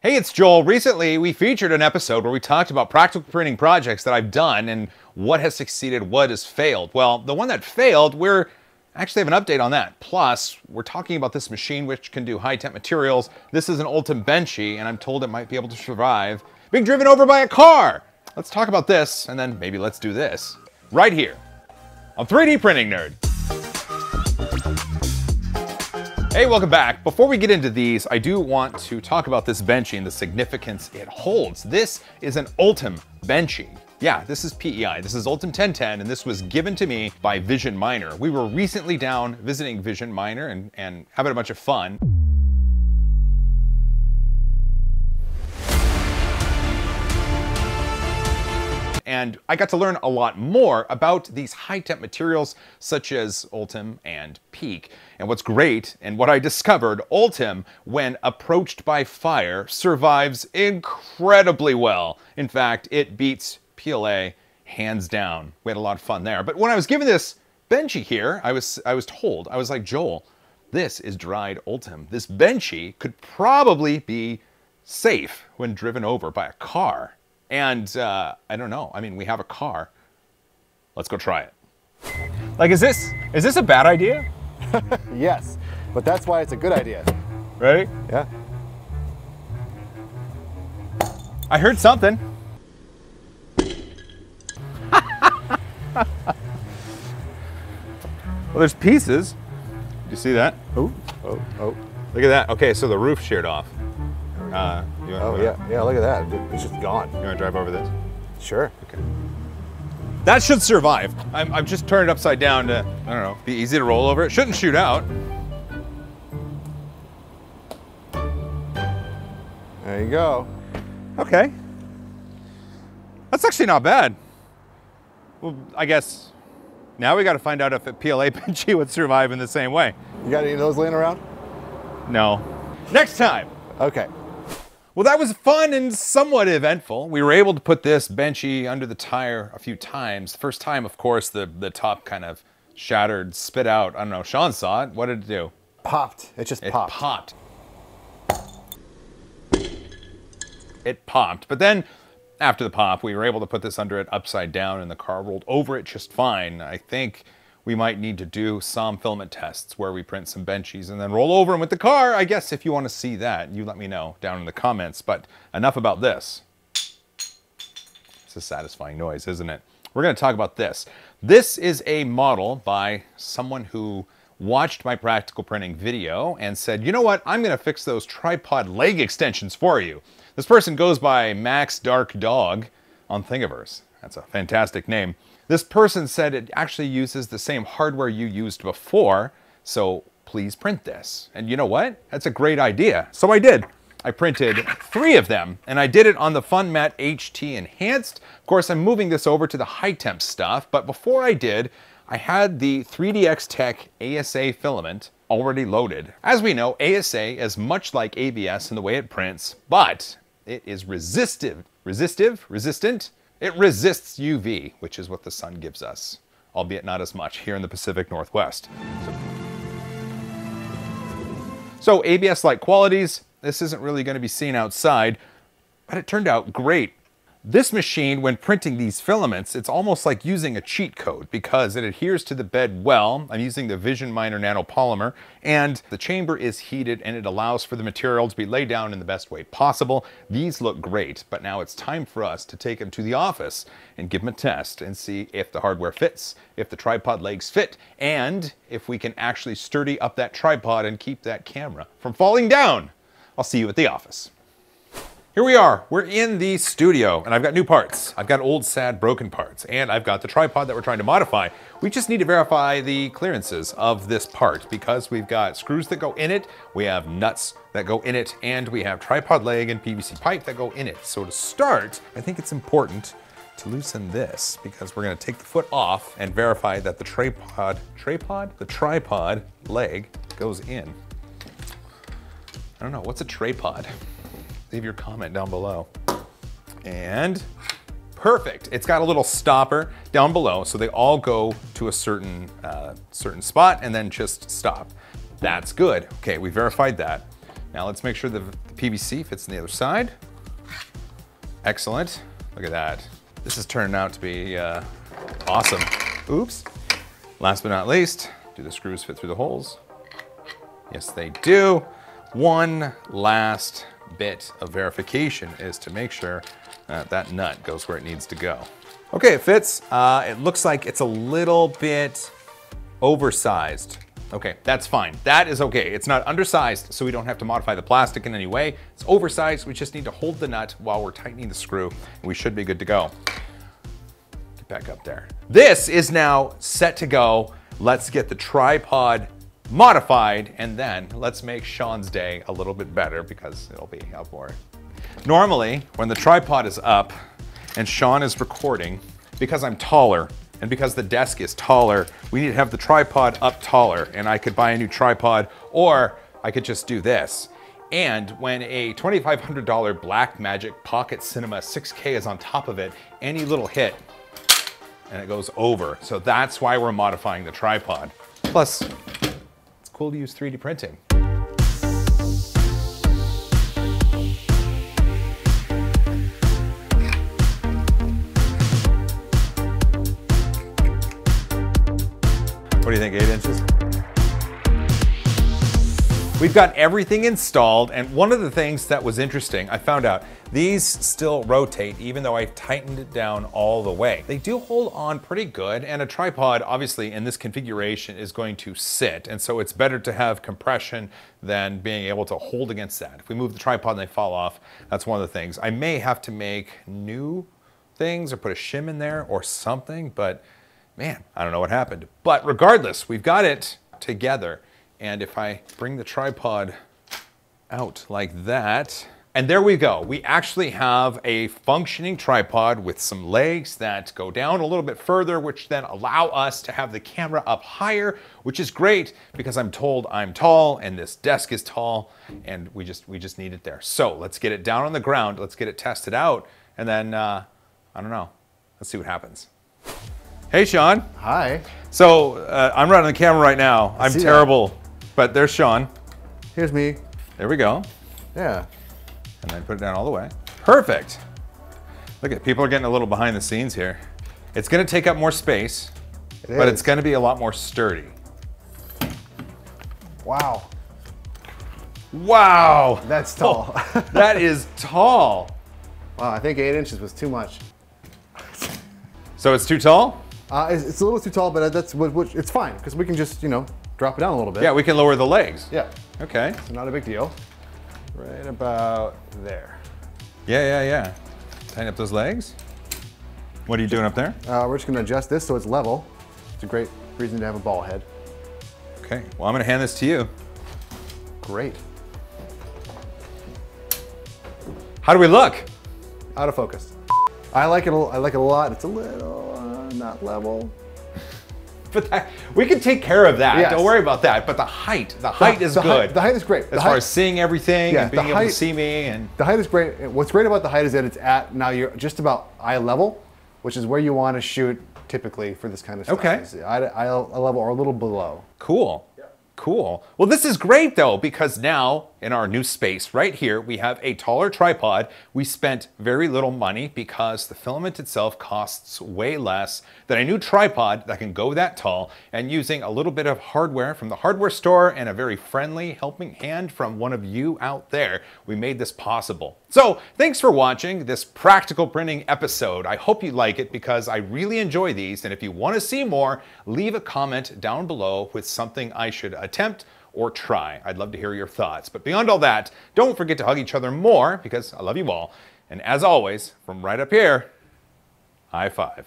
Hey, it's Joel. Recently, we featured an episode where we talked about practical printing projects that I've done and what has succeeded, what has failed. Well, the one that failed, we're actually have an update on that. Plus, we're talking about this machine which can do high temp materials. This is an Ultem Benchy, and I'm told it might be able to survive being driven over by a car. Let's talk about this, and then maybe let's do this right here on 3D Printing Nerd. Hey, welcome back. Before we get into these, I do want to talk about this Benchy and the significance it holds. This is an Ultem Benchy. Yeah, this is PEI. This is Ultem 1010, and this was given to me by Vision Miner. We were recently down visiting Vision Miner and, and having a bunch of fun. And I got to learn a lot more about these high-temp materials such as Ultem and PEEK. And what's great, and what I discovered, Ultem, when approached by fire, survives incredibly well. In fact, it beats PLA hands down. We had a lot of fun there. But when I was given this Benchy here, I was, I was told, I was like, Joel, this is dried Ultem. This Benchy could probably be safe when driven over by a car. And uh, I don't know. I mean, we have a car. Let's go try it. Like, is this is this a bad idea? yes, but that's why it's a good idea. Ready? Yeah. I heard something. well, there's pieces. Do you see that? Oh, oh, oh. Look at that. Okay, so the roof sheared off. Uh, you want, oh, yeah. Yeah, look at that. It's just gone. You want to drive over this? Sure. Okay. That should survive. I'm, I'm just turning it upside down to, I don't know, be easy to roll over. It shouldn't shoot out. There you go. Okay. That's actually not bad. Well, I guess now we got to find out if a PLA Benchy would survive in the same way. You got any of those laying around? No. Next time. Okay. Well, that was fun and somewhat eventful. We were able to put this benchy under the tire a few times. First time, of course, the, the top kind of shattered, spit out. I don't know. Sean saw it. What did it do? Popped. It just it popped. popped. It popped. But then after the pop, we were able to put this under it upside down and the car rolled over it just fine. I think we might need to do some filament tests where we print some benchies and then roll over them with the car. I guess if you want to see that, you let me know down in the comments. But enough about this. It's a satisfying noise, isn't it? We're going to talk about this. This is a model by someone who watched my practical printing video and said, you know what, I'm going to fix those tripod leg extensions for you. This person goes by Max Dark Dog on Thingiverse. That's a fantastic name. This person said it actually uses the same hardware you used before, so please print this. And you know what? That's a great idea. So I did. I printed three of them, and I did it on the FunMat HT Enhanced. Of course, I'm moving this over to the high temp stuff, but before I did, I had the 3DX Tech ASA filament already loaded. As we know, ASA is much like ABS in the way it prints, but it is resistive, resistive, resistant it resists UV, which is what the sun gives us, albeit not as much here in the Pacific Northwest. So, ABS-like qualities, this isn't really going to be seen outside, but it turned out great this machine, when printing these filaments, it's almost like using a cheat code because it adheres to the bed well. I'm using the Vision Miner nanopolymer and the chamber is heated and it allows for the material to be laid down in the best way possible. These look great, but now it's time for us to take them to the office and give them a test and see if the hardware fits, if the tripod legs fit, and if we can actually sturdy up that tripod and keep that camera from falling down. I'll see you at the office. Here we are, we're in the studio and I've got new parts. I've got old sad broken parts and I've got the tripod that we're trying to modify. We just need to verify the clearances of this part because we've got screws that go in it, we have nuts that go in it, and we have tripod leg and PVC pipe that go in it. So to start, I think it's important to loosen this because we're gonna take the foot off and verify that the tripod, tripod? The tripod leg goes in. I don't know, what's a tripod? Leave your comment down below. And perfect. It's got a little stopper down below, so they all go to a certain, uh, certain spot and then just stop. That's good. Okay, we verified that. Now let's make sure the PVC fits on the other side. Excellent. Look at that. This is turning out to be uh, awesome. Oops. Last but not least, do the screws fit through the holes? Yes, they do. One last bit of verification is to make sure that that nut goes where it needs to go. Okay, it fits. Uh, it looks like it's a little bit oversized. Okay, that's fine. That is okay. It's not undersized, so we don't have to modify the plastic in any way. It's oversized. We just need to hold the nut while we're tightening the screw, and we should be good to go. Get back up there. This is now set to go. Let's get the tripod modified, and then let's make Sean's day a little bit better because it'll be up more. Normally, when the tripod is up and Sean is recording, because I'm taller, and because the desk is taller, we need to have the tripod up taller. And I could buy a new tripod or I could just do this. And when a $2,500 Blackmagic Pocket Cinema 6K is on top of it, any little hit and it goes over. So that's why we're modifying the tripod. Plus, cool to use 3D printing. What do you think, eight inches? We've got everything installed, and one of the things that was interesting, I found out these still rotate even though I've tightened it down all the way. They do hold on pretty good, and a tripod, obviously, in this configuration is going to sit, and so it's better to have compression than being able to hold against that. If we move the tripod and they fall off, that's one of the things. I may have to make new things or put a shim in there or something, but man, I don't know what happened. But regardless, we've got it together. And if I bring the tripod out like that, and there we go. We actually have a functioning tripod with some legs that go down a little bit further, which then allow us to have the camera up higher, which is great because I'm told I'm tall and this desk is tall and we just, we just need it there. So let's get it down on the ground. Let's get it tested out. And then, uh, I don't know, let's see what happens. Hey, Sean. Hi. So uh, I'm running the camera right now. I'm terrible, that. But there's Sean. Here's me. There we go. Yeah. And then put it down all the way. Perfect. Look at people are getting a little behind the scenes here. It's going to take up more space, it but it's going to be a lot more sturdy. Wow. Wow. That's tall. Oh, that is tall. Wow, I think eight inches was too much. So it's too tall? Uh, it's, it's, a little too tall, but that's what, what it's fine because we can just you know drop it down a little bit. Yeah, we can lower the legs. Yeah. Okay. So not a big deal. Right about there. Yeah, yeah, yeah. Tighten up those legs. What are you doing up there? Uh, we're just gonna adjust this so it's level. It's a great reason to have a ball head. Okay, well I'm gonna hand this to you. Great. How do we look? Out of focus. I like it. I like it a lot. It's a little uh, not level. But that, we can take care of that. Yes. Don't worry about that. But the height, the height the, is the good. Height, the height is great. As height, far as seeing everything yeah, and being able to see me and the height is great. What's great about the height is that it's at now you're just about eye level, which is where you want to shoot typically for this kind of stuff. Okay. Eye, eye level or a little below. Cool. Cool. Well, this is great though, because now in our new space right here, we have a taller tripod. We spent very little money because the filament itself costs way less than a new tripod that can go that tall and using a little bit of hardware from the hardware store and a very friendly helping hand from one of you out there, we made this possible. So thanks for watching this practical printing episode. I hope you like it because I really enjoy these. And if you want to see more, leave a comment down below with something I should attempt or try. I'd love to hear your thoughts. But beyond all that, don't forget to hug each other more because I love you all. And as always, from right up here, high five.